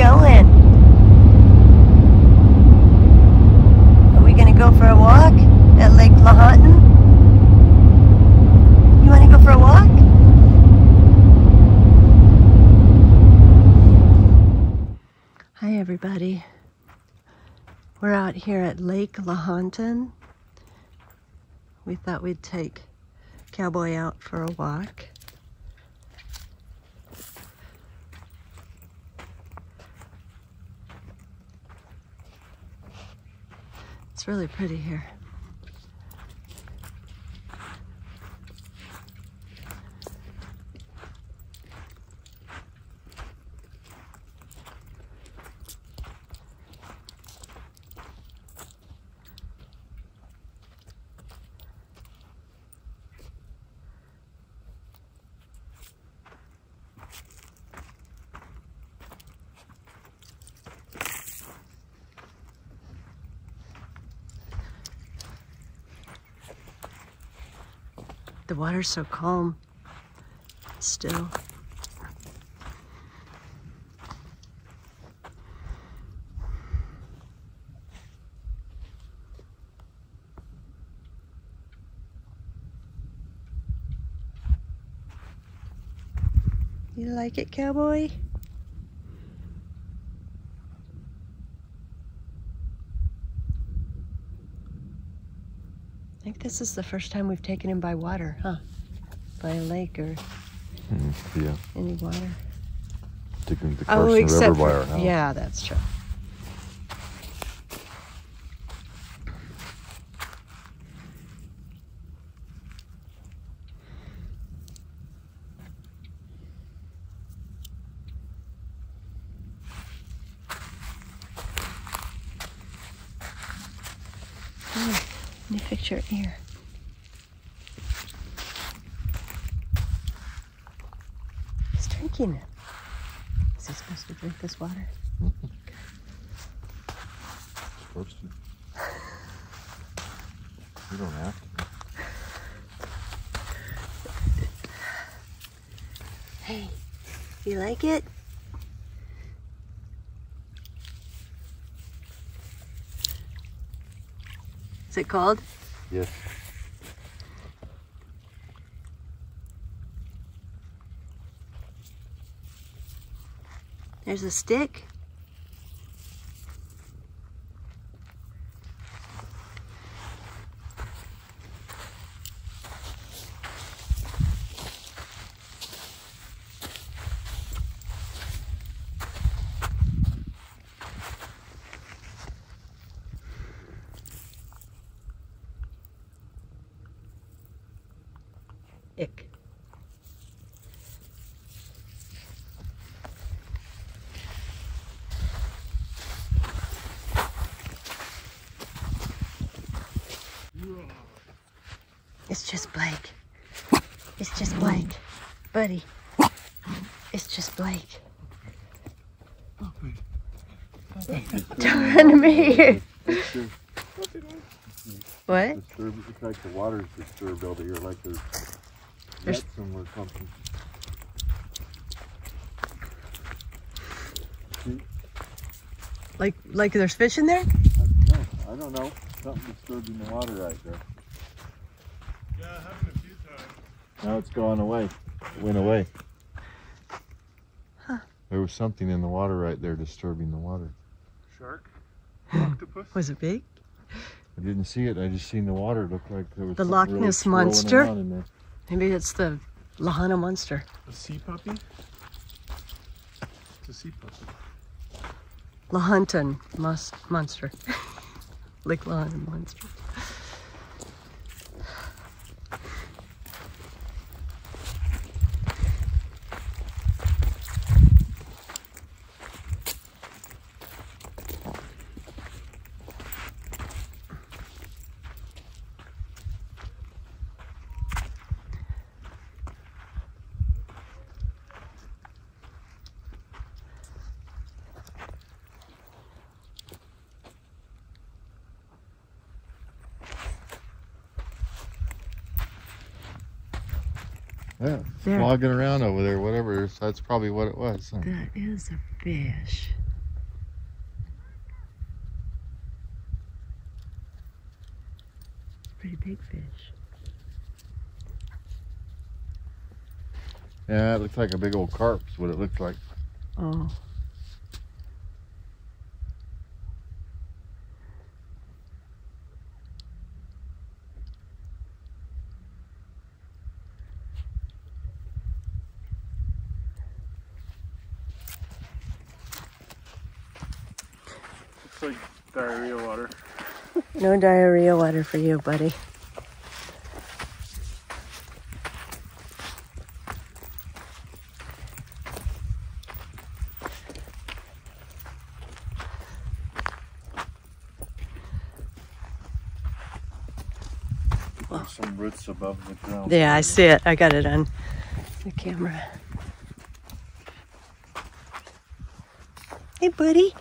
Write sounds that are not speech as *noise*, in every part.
going? Are we gonna go for a walk at Lake Lahontan? You wanna go for a walk? Hi everybody. We're out here at Lake Lahontan. We thought we'd take Cowboy out for a walk. Really pretty here. The water's so calm still. You like it, cowboy? This is the first time we've taken him by water, huh? By a lake or Mm, yeah, any water. taking the Carson River except by for- our house. Yeah, that's true. Oh, let me fix your ear. He's drinking it. Is he supposed to drink this water? Supposed to. You don't have to. Hey, you like it? It cold? Yes. There's a stick. Ick. It's just Blake. It's just Blake. Buddy. It's just Blake. Don't run to me. What? Disturbed. It's like the water's disturbed over here, like there's There's- or something. Like like there's fish in there? No, I don't know. Something disturbing the water right there. Yeah, it happened a few times. Now it's gone away. It went away. Huh. There was something in the water right there disturbing the water. Shark? Octopus? *laughs* Was it big? I didn't see it. I just seen the water. It looked like there was The Loch Ness swirling Monster? in there. Maybe it's the Lahana monster. A sea puppy? It's a sea puppy. Lahontan mus- monster. *laughs* Lake Lahontan monster. Yeah, that, flogging around over there, whatever. That's probably what it was. Huh? That is a fish. Pretty big fish. Yeah, it looks like a big old carp. Is what it looks like. Oh. Looks like diarrhea water. No diarrhea water for you, buddy. There's some roots above the ground. Yeah, I see it. I got it on the camera. Hey, buddy.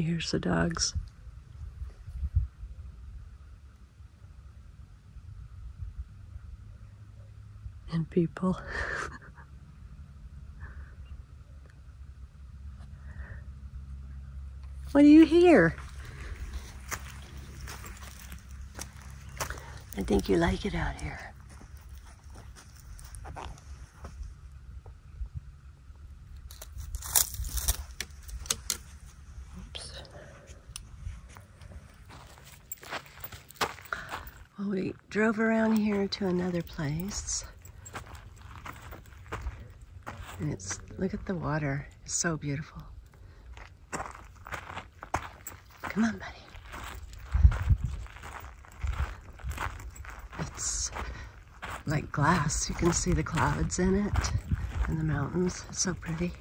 Here's the dogs. and people. *laughs* what do you hear? I think you like it out here. Well, we drove around here to another place. And it's, look at the water. It's so beautiful. Come on, buddy. It's like glass. You can see the clouds in it and the mountains. It's so pretty.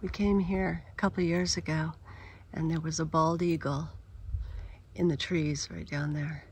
We came here a couple years ago and there was a bald eagle in the trees right down there.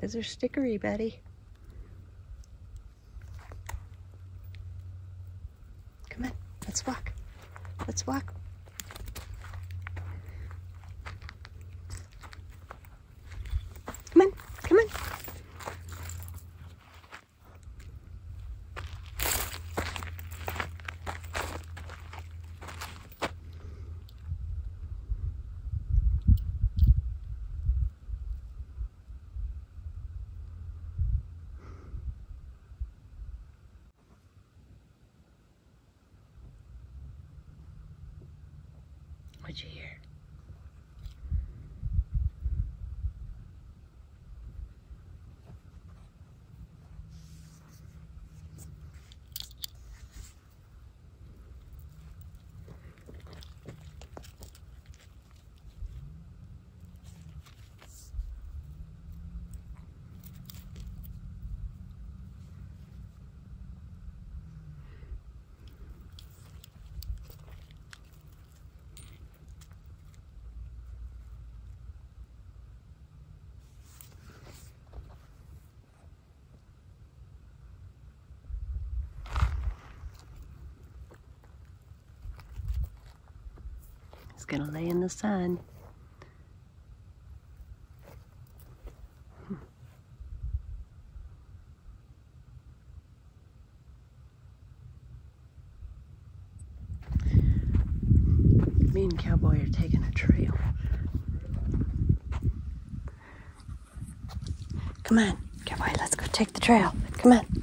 Those are stickery, Betty. Come on, let's walk. Let's walk. Come on, come on. What'd you hear? He's gonna lay in the sun. Me and Cowboy are taking a trail. Come on, Cowboy, let's go take the trail. Come on.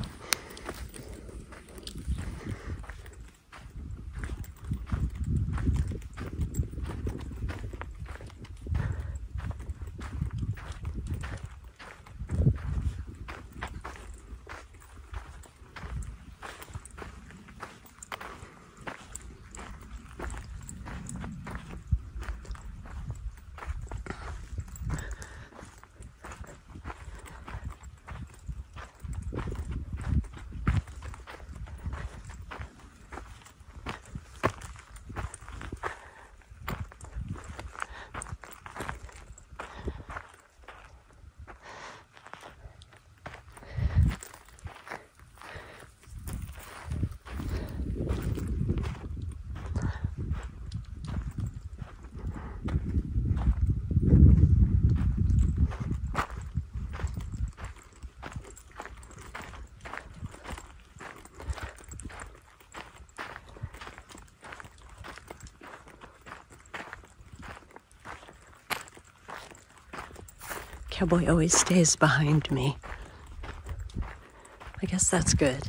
Cowboy always stays behind me. I guess that's good.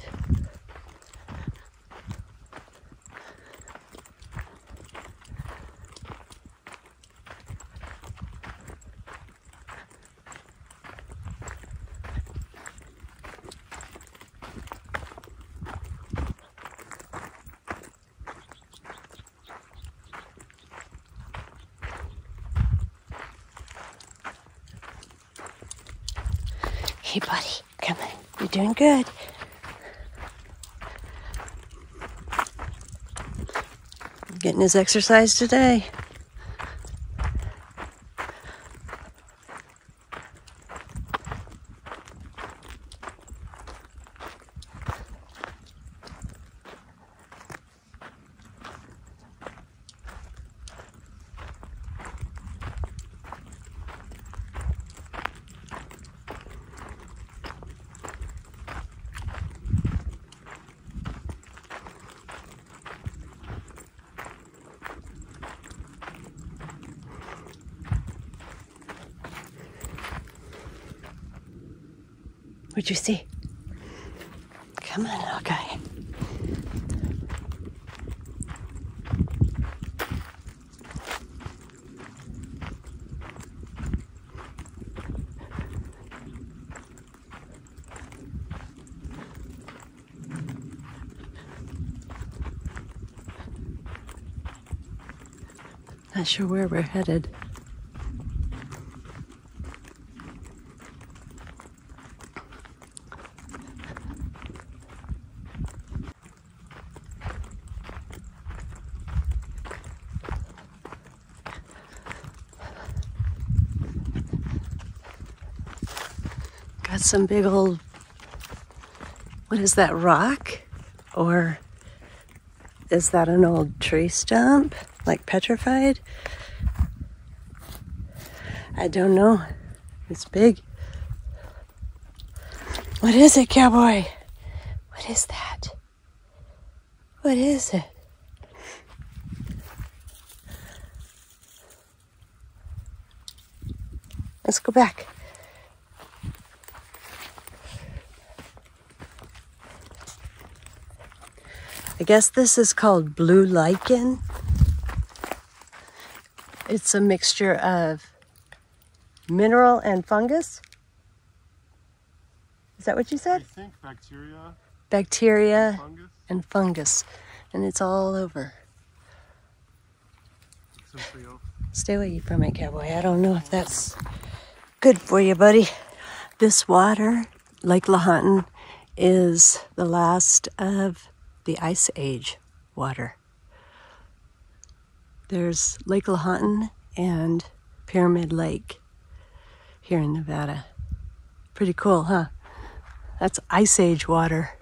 Hey, buddy, come on. You're doing good. Getting his exercise today. What'd you see? Come on, okay. Not sure where we're headed. Some big old, what is that, rock? Or is that an old tree stump, like petrified? I don't know. It's big. What is it, cowboy? What is that? What is it? Let's go back. I guess this is called blue lichen. It's a mixture of mineral and fungus. Is that what you said? I think bacteria, Bacteria fungus, and fungus. And it's all over. Stay away from it, cowboy. I don't know if that's good for you, buddy. This water, Lake Lahontan, is the last of the Ice Age water. There's Lake Lahontan and Pyramid Lake here in Nevada. Pretty cool, huh? That's Ice Age water.